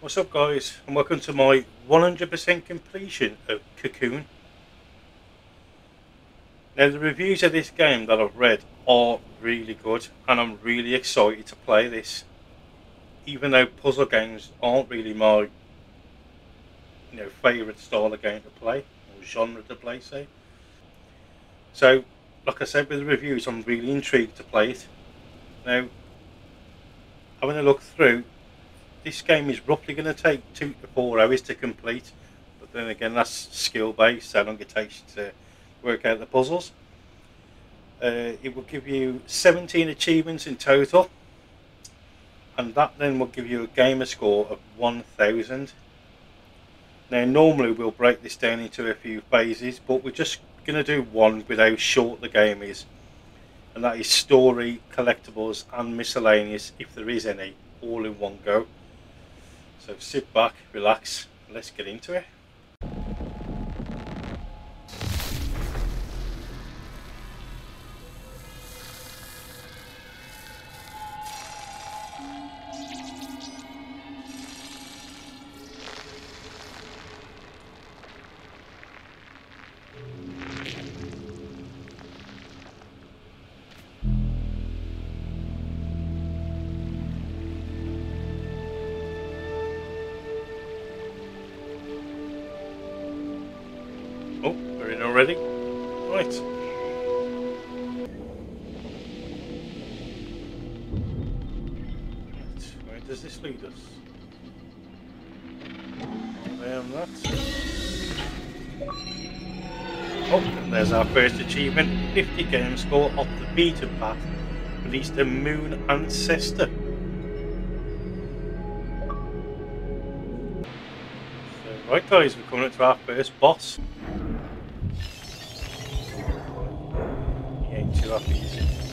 What's up guys and welcome to my 100% completion of Cocoon. Now the reviews of this game that I've read are really good and I'm really excited to play this. Even though puzzle games aren't really my you know favourite style of game to play or genre to play say. So like I said with the reviews I'm really intrigued to play it. Now having a look through this game is roughly going to take two to four hours to complete. But then again, that's skill based, how long it takes to work out the puzzles. Uh, it will give you 17 achievements in total, and that then will give you a gamer score of 1000. Now, normally we'll break this down into a few phases, but we're just going to do one with how short the game is, and that is story, collectibles, and miscellaneous, if there is any, all in one go. So sit back, relax, let's get into it. Oh, there's our first achievement. 50 game score off the beaten path. Released a moon ancestor. So, right guys, we're coming up to our first boss. He ain't too happy,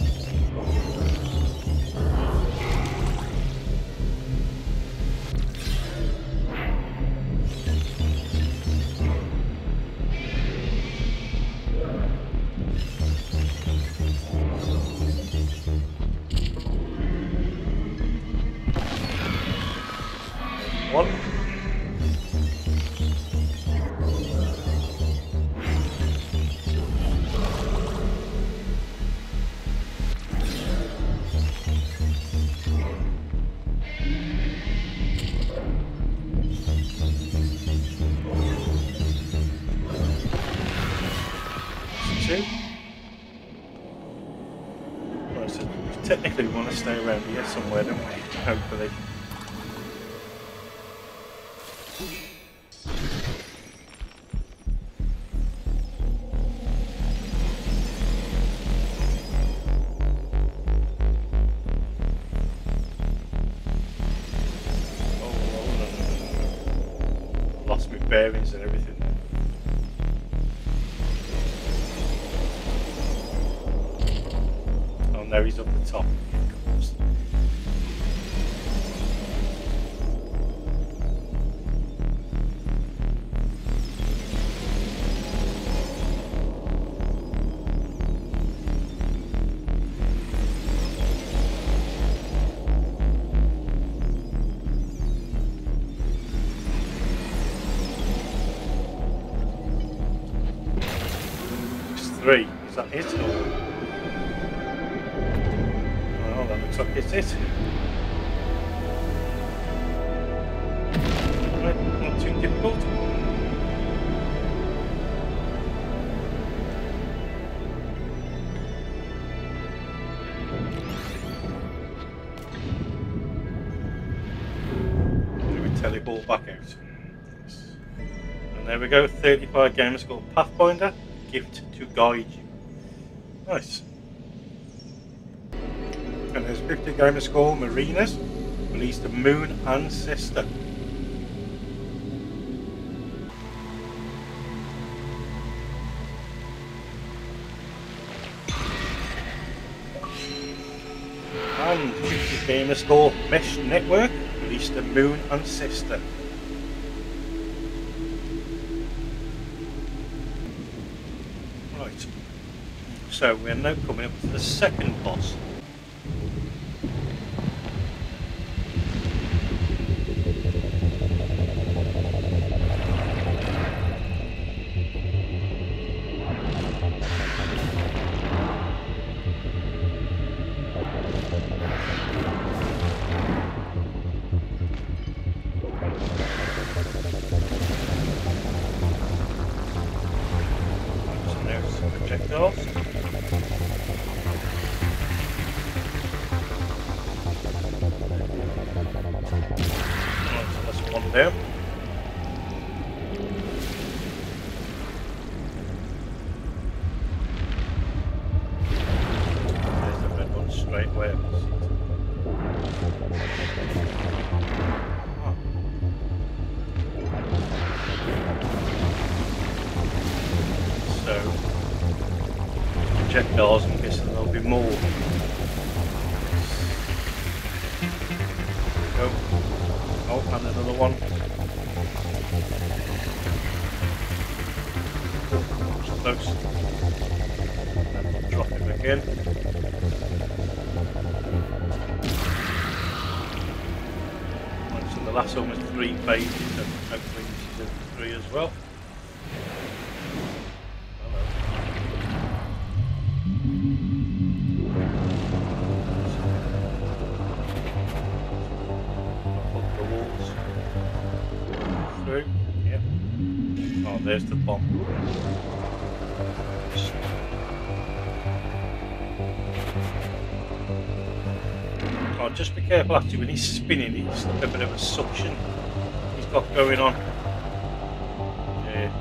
stay around here somewhere, don't we? Hopefully. Is? Oh, well, that looks like it's it. Right, not too difficult. Teleport back out. And there we go, 35 games called Pathfinder, gift to guide you. Nice. And there's 50 gamer score Marinas, released the Moon Ancestor. And 50 gamer score Mesh Network, released the Moon Ancestor. Right. So we're now coming up to the second boss. Down. Bomb. Oh, just be careful actually when he's spinning, he's got a bit of a suction he's got going on. Yeah.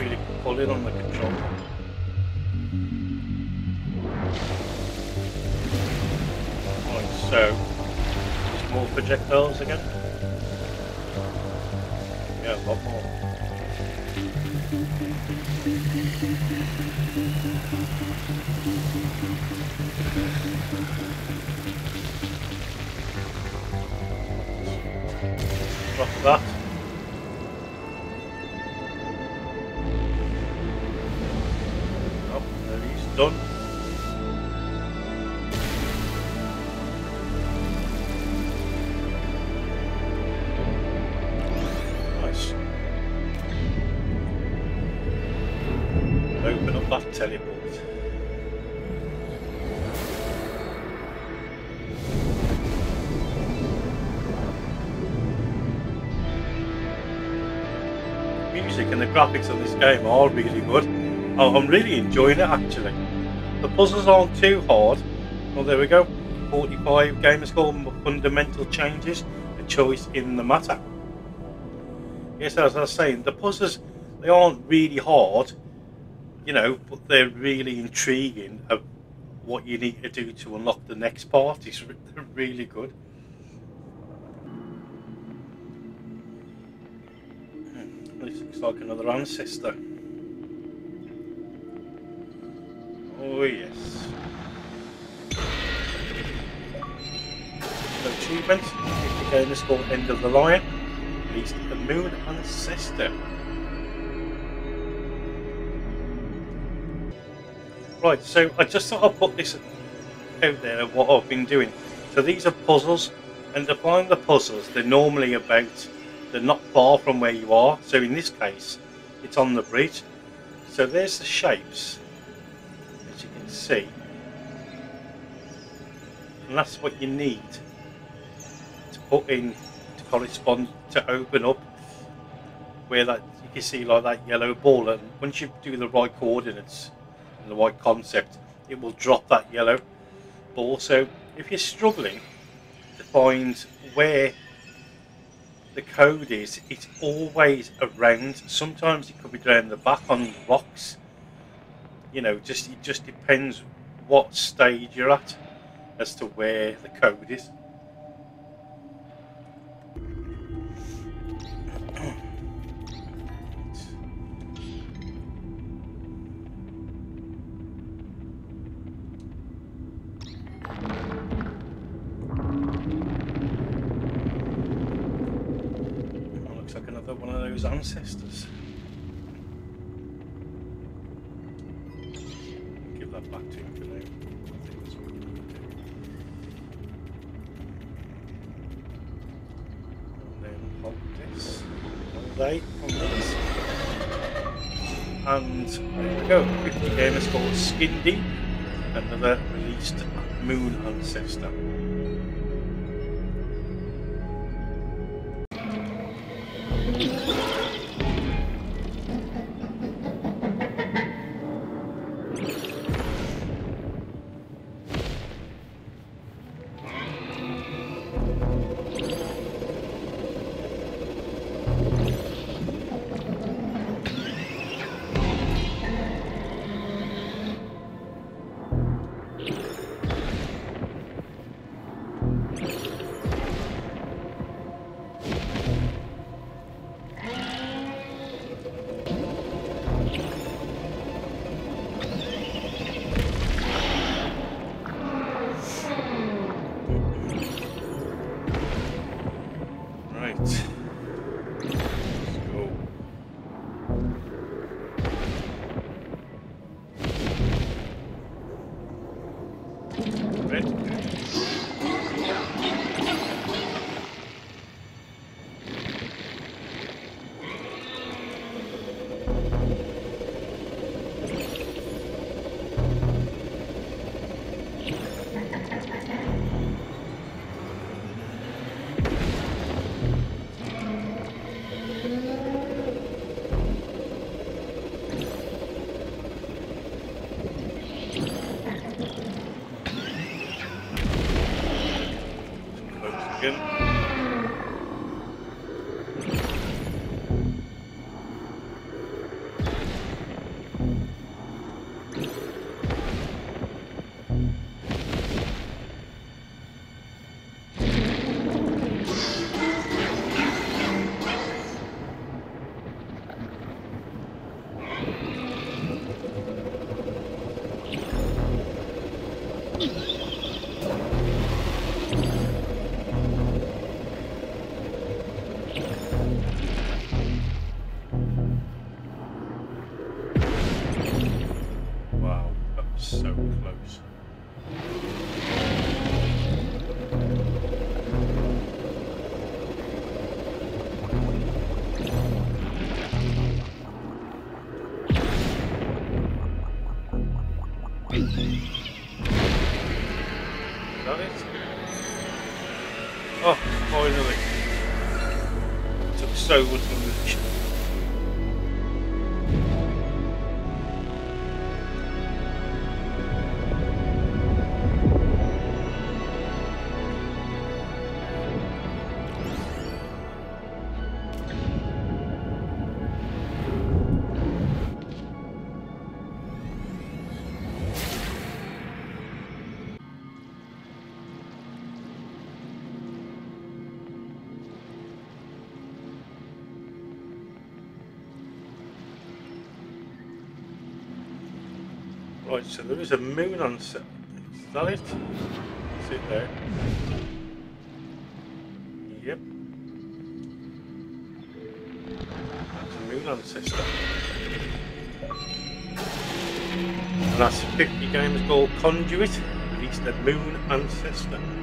Really pulling on the control. Right, so more projectiles again. Done. Graphics on this game are really good. Oh, I'm really enjoying it actually. The puzzles aren't too hard. Well, there we go. 45 gamer score fundamental changes, a choice in the matter. Yes, as I was saying, the puzzles they aren't really hard, you know, but they're really intriguing of what you need to do to unlock the next part. It's really good. Like another ancestor. Oh yes. So achievement, if the game is called End of the Line, released the Moon Ancestor. Right, so I just thought I'd put this out there of what I've been doing. So these are puzzles, and to find the puzzles, they're normally about they're not far from where you are. So in this case, it's on the bridge. So there's the shapes, as you can see. And that's what you need to put in to correspond to open up where that you can see like that yellow ball and once you do the right coordinates and the right concept it will drop that yellow ball so if you're struggling to find where the code is it's always around. Sometimes it could be down the back on rocks. You know just it just depends what stage you're at as to where the code is Hold this. Hold A on this. And there we go. 50 gamers called Skin Deep. Another released Moon Ancestor. Is that it? Oh, oh finally. took so much longer. So there is a moon on set. Is that it? Is it there? Yep. That's a moon ancestor. And that's a 50 games called Conduit, released the Moon Ancestor.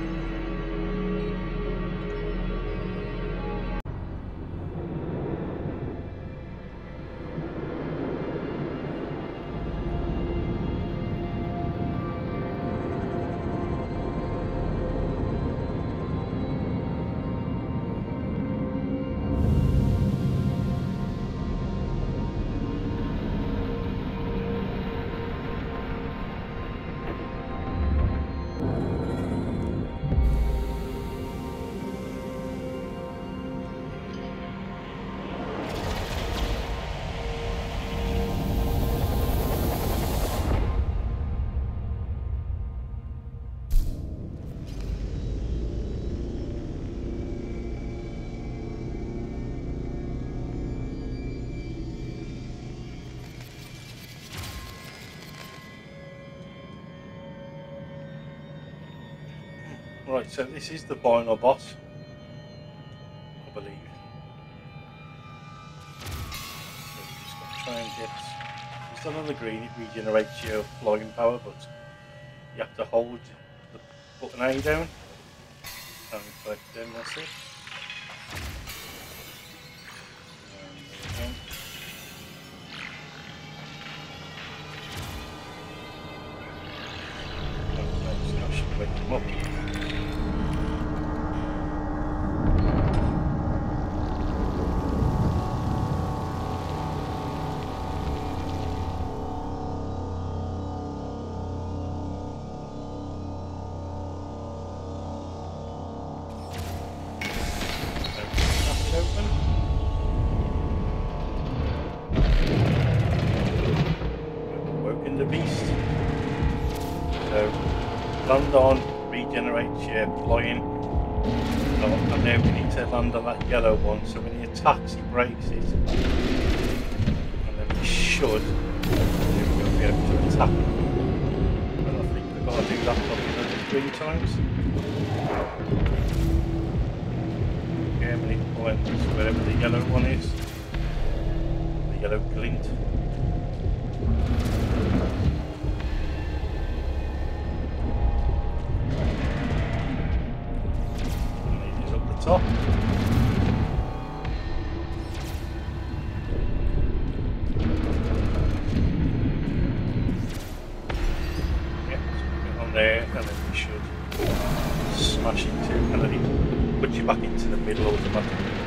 Right, so this is the final boss, I believe. So just got to try and get. It's green, it regenerates your flying power, but you have to hold the button A down and collect them, that's it. Land on, regenerates your flying. Oh, and now we need to land on that yellow one, so when he attacks he breaks it. And then we should be able to attack. And I think we've got to do that probably another three times. Yeah, we need to wherever the yellow one is. The yellow glint. On there and then we should smash it too, and then it puts you back into the middle of the automatically.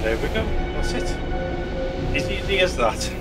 And there we go. That's it. As easy as that.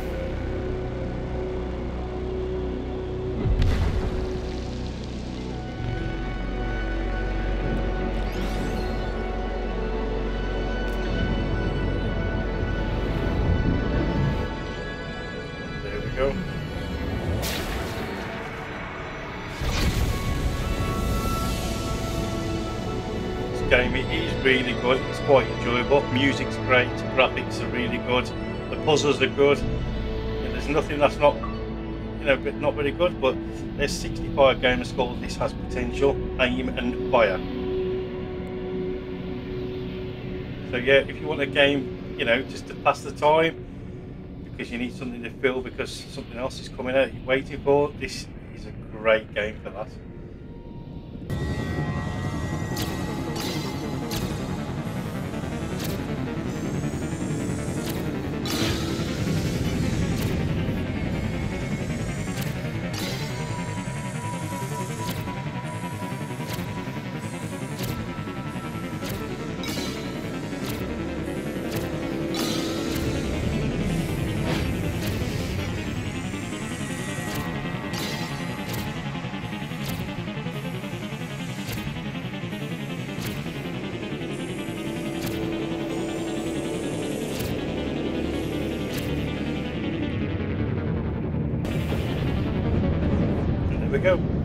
Game it is really good. It's quite enjoyable. Music's great. Graphics are really good. The puzzles are good. And there's nothing that's not, you know, not very good. But there's 65 gamer score. This has potential. Aim and fire. So yeah, if you want a game, you know, just to pass the time, because you need something to fill because something else is coming out you're waiting for, this is a great game for that.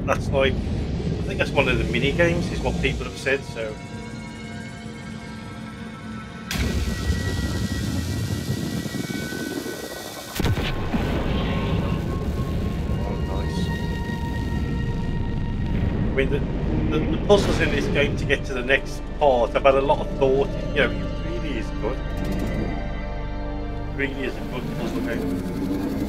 That's like, I think that's one of the mini games, is what people have said. So Oh, nice. I mean, the, the, the puzzles in this game to get to the next part, I've had a lot of thought. You know, it really is good. It really is a good puzzle game.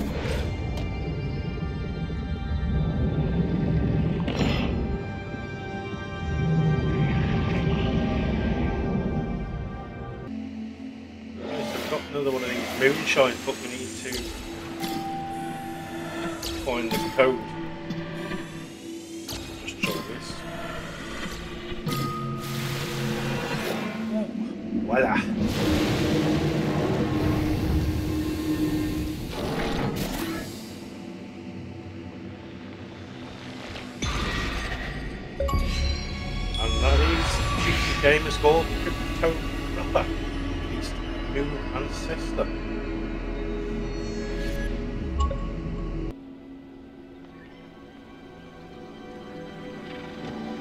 Another one of these moonshine, but we need to find the code. Just try this. Voila. And that is Cheeky Gamer's called Crypto Rapper. Ancestor.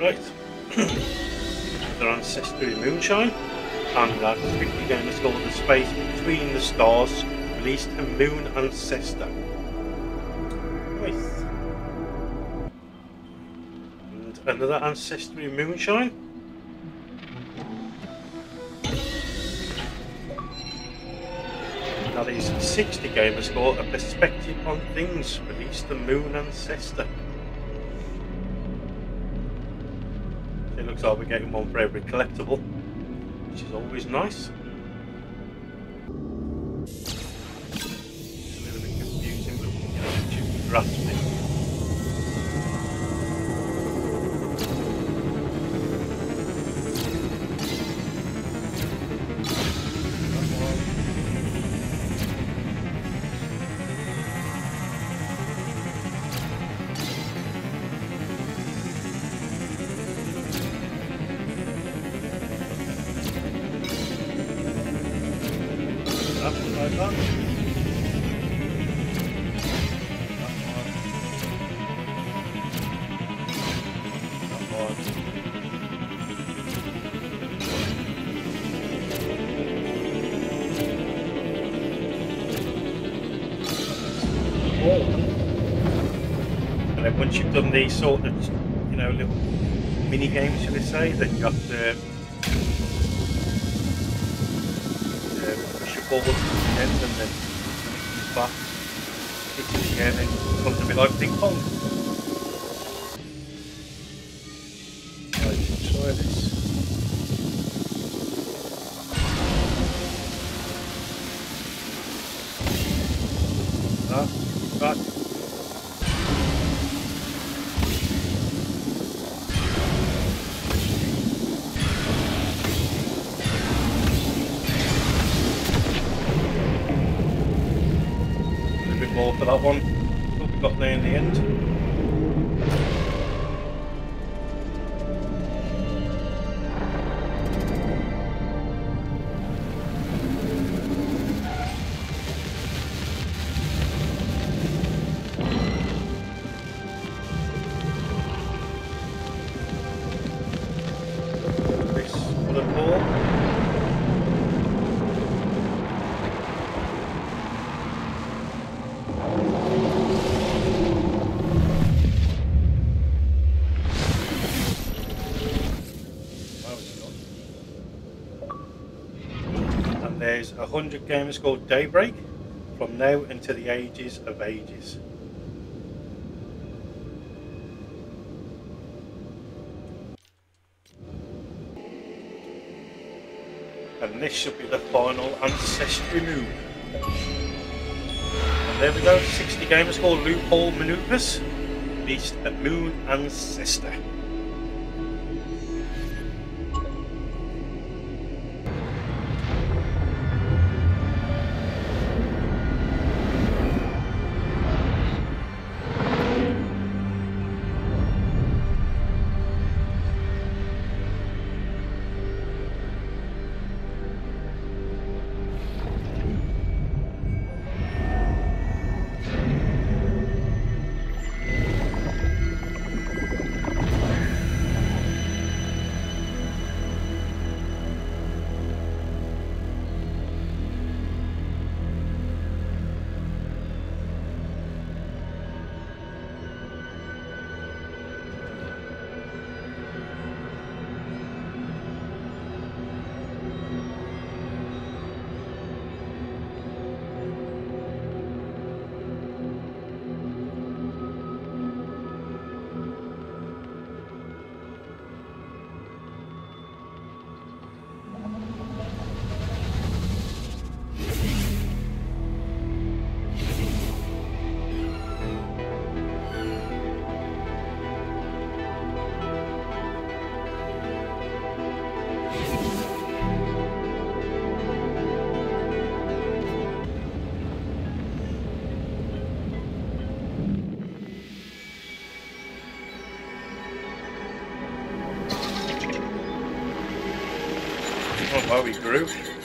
Right. Their ancestry moonshine. And that Going to called The Space Between the Stars. Released a Moon Ancestor. Nice. And another ancestry moonshine. That is 60 gamer score, a perspective on things, released the Moon Ancestor. It looks like we're getting one for every collectible, which is always nice. It's a little bit confusing, but grasp it. Done these sort of, you know, little mini games, shall we say, have got uh, push your to the and then back, hit and it becomes a bit like ping pong. For that one. What we got there in the end. 100 games called Daybreak from now until the ages of ages. And this should be the final ancestry move. And there we go, 60 games called Loophole Maneuvers, Beast, a Moon Ancestor. Oh, wow,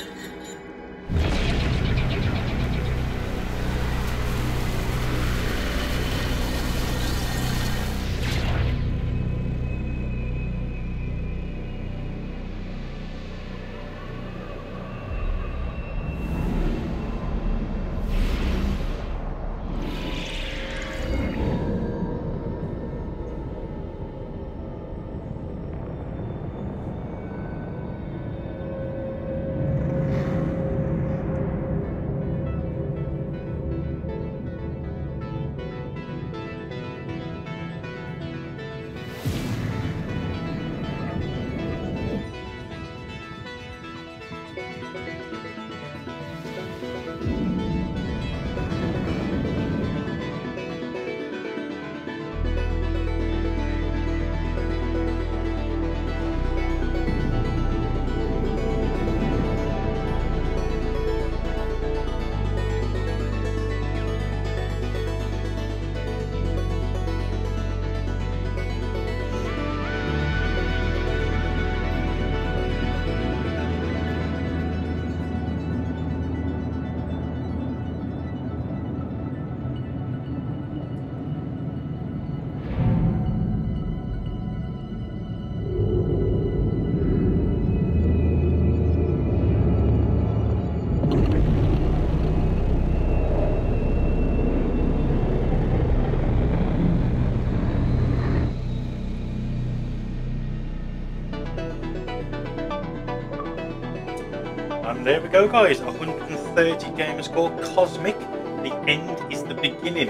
go guys, 130 gamer score, Cosmic, the end is the beginning.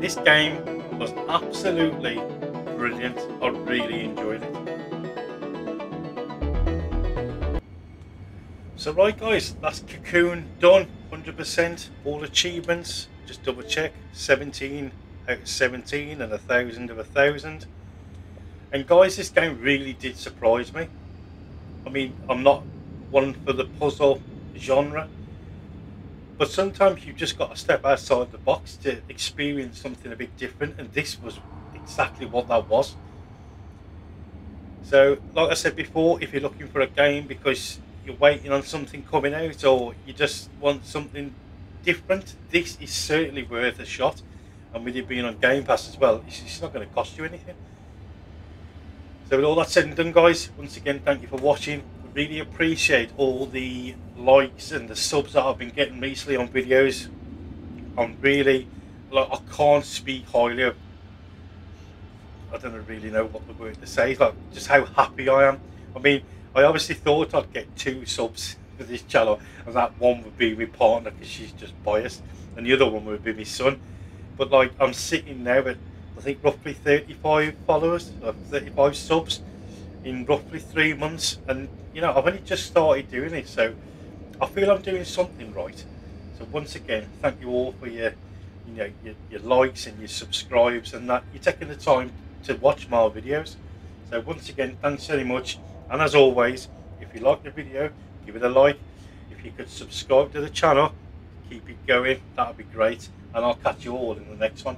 This game was absolutely brilliant, I really enjoyed it. So right guys, that's Cocoon done, 100%, all achievements, just double check, 17 out of 17 and a 1000 of a 1000. And guys, this game really did surprise me. I mean, I'm not one for the puzzle genre. But sometimes you've just got to step outside the box to experience something a bit different, and this was exactly what that was. So, like I said before, if you're looking for a game because you're waiting on something coming out or you just want something different, this is certainly worth a shot. And with it being on Game Pass as well, it's not going to cost you anything. So with all that said and done guys, once again thank you for watching really appreciate all the likes and the subs that I've been getting recently on videos. I'm really, like, I can't speak highly of, I don't really know what the word to say, like, just how happy I am. I mean, I obviously thought I'd get two subs for this channel, and that one would be my partner because she's just biased, and the other one would be my son. But, like, I'm sitting now at, I think, roughly 35 followers, uh, 35 subs in roughly three months, and you know, I've only just started doing it, so I feel I'm doing something right. So once again, thank you all for your, you know, your, your likes and your subscribes and that you're taking the time to watch my videos. So once again, thanks very much. And as always, if you like the video, give it a like. If you could subscribe to the channel, keep it going, that would be great. And I'll catch you all in the next one.